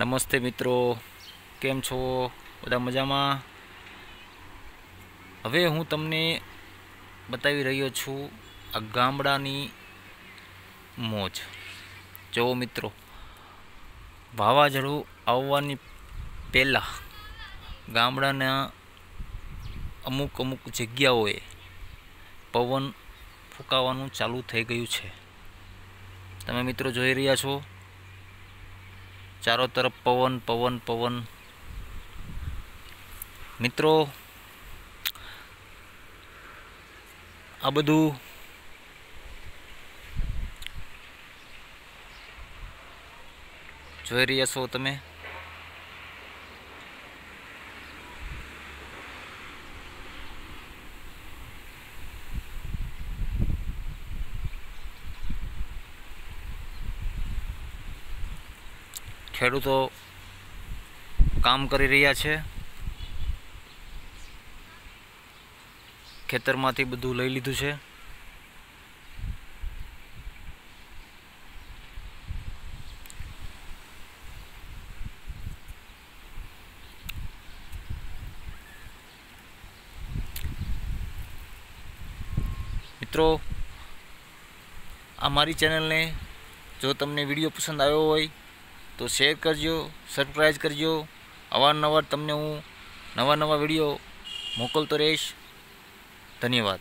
નમસ્તે મિત્રો, કેમ છો? બધા મજામાં? હવે હું તમને બતાવી રહ્યો છું આ ગામડાની મોજ. જુઓ મિત્રો, વાવાઝોડું આવવાની પહેલાં ગામડાના અમુક અમુક જગ્યાઓએ પવન ફૂંકાવાનું ચાલુ થઈ ગયું છે. તમે મિત્રો જોઈ રહ્યા છો ચારો તરફ પવન પવન પવન. મિત્રો આ બધું જોઈ રહ્યા છો તમે? ખેડૂતો કામ કરી રહ્યા છે. ખેતરમાંથી બધું લઈ લીધું છે. મિત્રો, આ મારી ચેનલને જો તમને વીડિયો પસંદ આવ્યો હોય તો શેર કરજો સબસ્ક્રાઈબ કરજો. અવારનવાર તમને હું નવા નવા વીડિયો મોકલતો રહીશ. ધન્યવાદ.